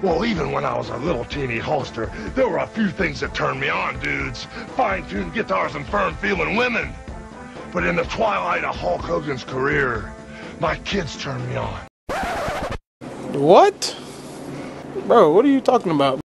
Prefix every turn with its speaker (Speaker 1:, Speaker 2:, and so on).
Speaker 1: Well, even when I was a little teeny Hulkster, there were a few things that turned me on, dudes. Fine-tuned guitars and firm-feeling women. But in the twilight of Hulk Hogan's career, my kids turned me on.
Speaker 2: What? Bro, what are you talking about?